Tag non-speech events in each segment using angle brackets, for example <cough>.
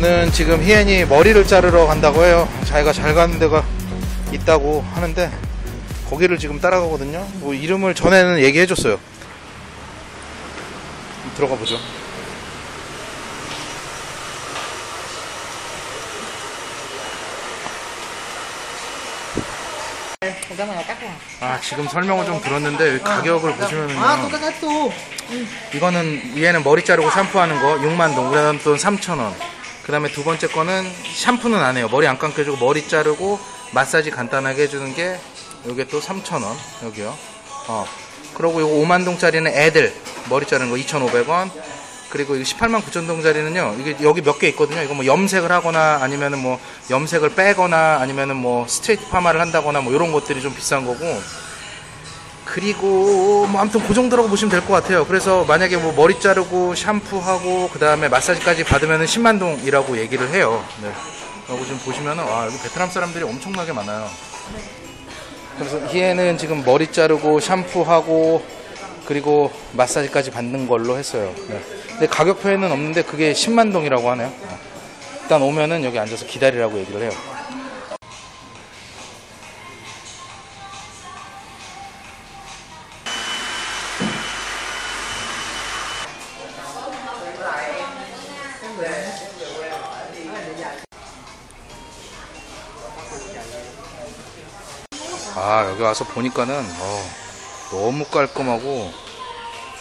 저는 지금 희엔이 머리를 자르러 간다고 해요. 자기가 잘 가는 데가 있다고 하는데 거기를 지금 따라가거든요. 뭐 이름을 전에는 얘기해 줬어요. 들어가 보죠. 아 지금 설명을 좀 들었는데 가격을 보시면은요. 아 이거는 위에는 머리 자르고 샴푸하는 거 6만 동, 우리나라 돈 3천 원. 그 다음에 두 번째 거는 샴푸는 안 해요. 머리 안 감겨주고 머리 자르고 마사지 간단하게 해주는 게 요게 또 3천 원 여기요. 어. 그리고 요거 5만 동짜리는 애들 머리 자르는 거 2,500원. 그리고 이거 18만 9천 동짜리는요. 이게 여기 몇 개 있거든요. 이거 뭐 염색을 하거나 아니면은 뭐 염색을 빼거나 아니면은 뭐 스트레이트 파마를 한다거나 뭐 이런 것들이 좀 비싼 거고. 그리고 뭐 아무튼 그 정도라고 보시면 될 것 같아요. 그래서 만약에 뭐 머리 자르고 샴푸하고 그 다음에 마사지까지 받으면 10만 동이라고 얘기를 해요. 네. 여기 지금 보시면은 와 여기 베트남 사람들이 엄청나게 많아요. 그래서 희애는 지금 머리 자르고 샴푸하고 그리고 마사지까지 받는 걸로 했어요. 네. 근데 가격표에는 없는데 그게 10만 동이라고 하네요. 어. 일단 오면은 여기 앉아서 기다리라고 얘기를 해요. 아 여기 와서 보니까는 어, 너무 깔끔하고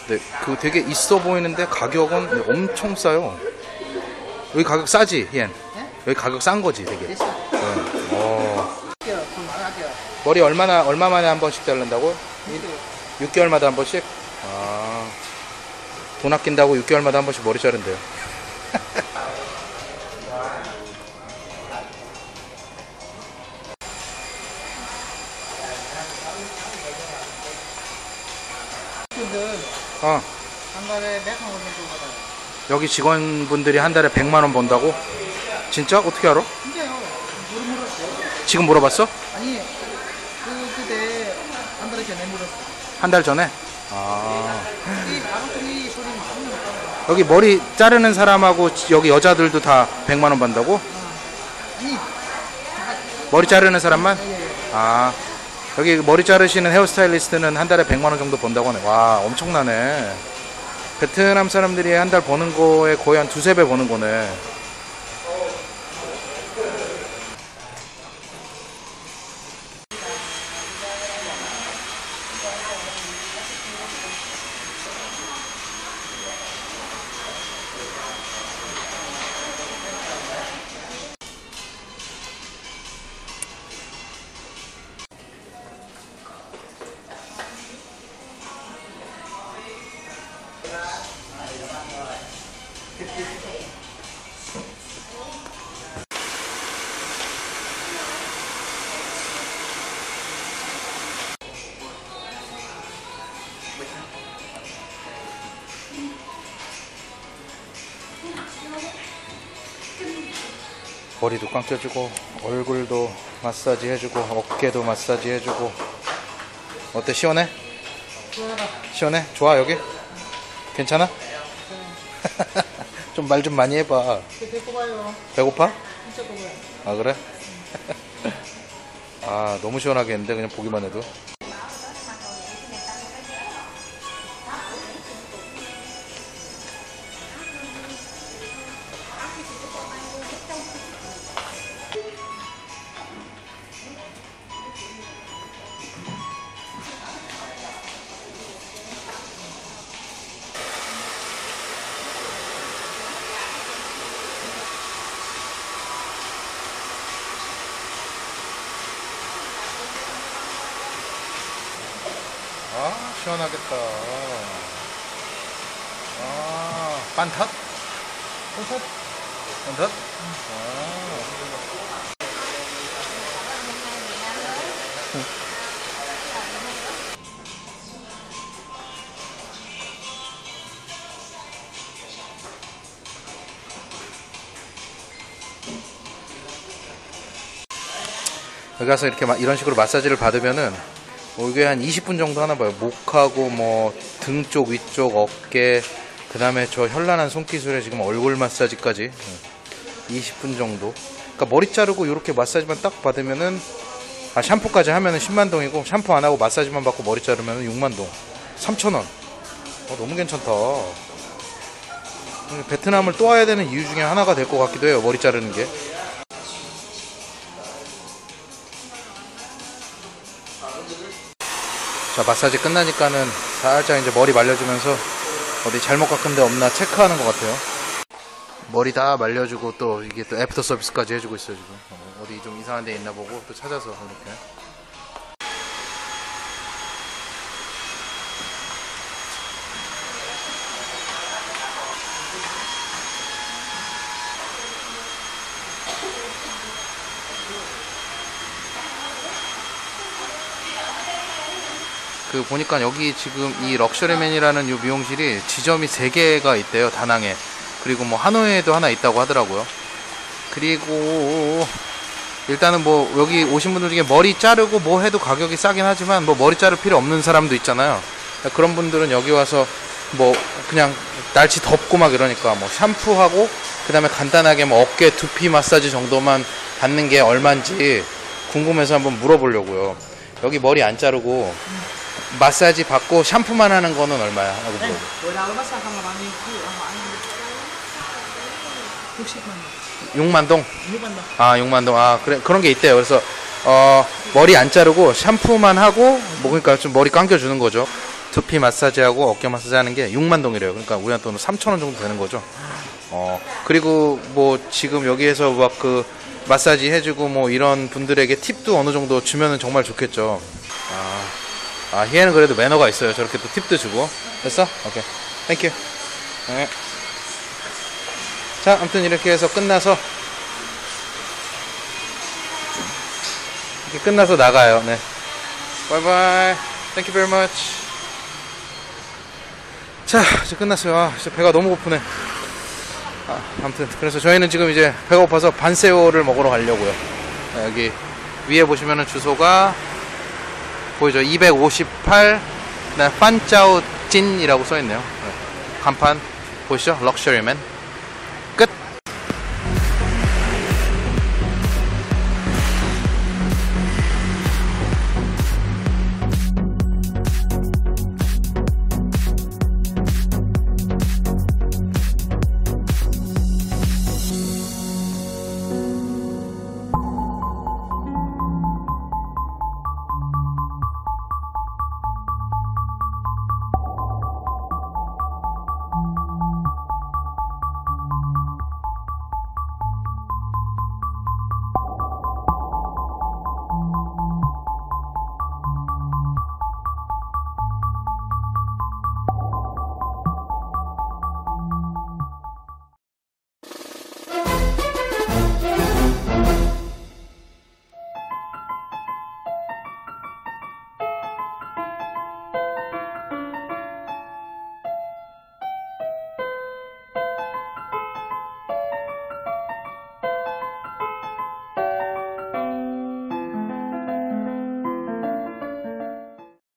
네, 그 되게 있어 보이는데 가격은 엄청 싸요. 여기 가격 싸지, 옌? 여기 가격 싼 거지, 되게. 네. 어. 머리 얼마나 얼마 만에 한 번씩 자른다고? 6개월 마다 한 번씩? 아. 돈 아낀다고 6개월마다 한 번씩 머리 자른대요. <laughs> 분들 어. 한 달에 몇만 원 정도 받아요 여기 직원분들이 한 달에 100만 원 번다고? 진짜? 어떻게 알아? 진짜요 물어 물었어요 지금 물어봤어? 아니 그 그때 한 달에 전에 물었어 한달 전에? 아. 이 방송이 소리 많이 나요 여기 머리 자르는 사람하고 여기 여자들도 다 100만 원 받는다고? 아니 머리 자르는 사람만? 예 예 아. 여기 머리 자르시는 헤어스타일리스트는 한 달에 100만 원 정도 번다고 하네. 와, 엄청나네. 베트남 사람들이 한 달 버는 거에 거의 한 두세 배 버는 거네. 머리도 감겨주고 얼굴도 마사지 해주고 어깨도 마사지 해주고 어때 시원해? 시원해? 좋아 여기? 괜찮아? <laughs> 좀 말좀 많이 해봐 가요 배고파? 진짜 고마워요 아 그래? <laughs> 아 너무 시원하게 했는데 그냥 보기만 해도 아 시원하겠다 아 반탓? 반탓? 반탓? 아. 여기 가서 이렇게 마- 이런 식으로 마사지를 받으면은 뭐 이게 한 20분 정도 하나 봐요. 목하고 뭐 등 쪽, 위쪽, 어깨, 그 다음에 저 현란한 손기술에 지금 얼굴 마사지까지. 응. 20분 정도. 그러니까 머리 자르고 이렇게 마사지만 딱 받으면은 아 샴푸까지 하면은 10만 동이고 샴푸 안 하고 마사지만 받고 머리 자르면은 6만 동. 3천 원. 어, 너무 괜찮다. 베트남을 또 와야 되는 이유 중에 하나가 될 것 같기도 해요. 머리 자르는 게. 자 마사지 끝나니까는 살짝 이제 머리 말려주면서 어디 잘못 깎은 데 없나 체크하는 것 같아요. 머리 다 말려주고 또 이게 또 애프터 서비스까지 해주고 있어요 지금. 어, 어디 좀 이상한 데 있나 보고 또 찾아서 이렇게. 그 보니까 여기 지금 이 럭셔리맨이라는 이 미용실이 지점이 3개가 있대요 다낭에. 그리고 뭐 하노이에도 하나 있다고 하더라고요. 그리고 일단은 뭐 여기 오신 분들 중에 머리 자르고 뭐 해도 가격이 싸긴 하지만 뭐 머리 자를 필요 없는 사람도 있잖아요. 그런 분들은 여기 와서 뭐 그냥 날씨 덥고 막 이러니까 뭐 샴푸하고 그 다음에 간단하게 뭐 어깨 두피 마사지 정도만 받는 게 얼마인지 궁금해서 한번 물어보려고요. 여기 머리 안 자르고 마사지 받고 샴푸만 하는 거는 얼마야? 하고 물어보. bữa đầu nó sao không là bao nhiêu ví dụ hỏi 60만 원 6만 동? 6만 원 아, 6만 동. 아, 그래 그런 게 있대요. 그래서 어, 머리 안 자르고 샴푸만 하고 뭐 그러니까 좀 머리 감겨 주는 거죠. 두피 마사지하고 어깨 마사지 하는 게 6만 동이래요. 그러니까 우리나라 돈으로 3천 원 정도 되는 거죠. 어, 그리고 뭐 지금 여기에서 막 그 마사지 해주고 뭐 이런 분들에게 팁도 어느 정도 주면은 정말 좋겠죠. 아, 아, 희애는 그래도 매너가 있어요. 저렇게 또 팁도 주고. 됐어? 오케이. Thank you. 네. 자, 아무튼 이렇게 해서 끝나서 이렇게 끝나서 나가요. 네. 바이바이. You very much. 자, 이제 끝났어요. 아, 진짜 배가 너무 고프네. 아, 아무튼 그래서 저희는 지금 이제 배가 고파서 반세오를 먹으러 가려고요. 아, 여기 위에 보시면은 주소가 보이죠? 258 네, 판짜오 찐이라고 써 있네요. 간판 보시죠? 럭셔리맨.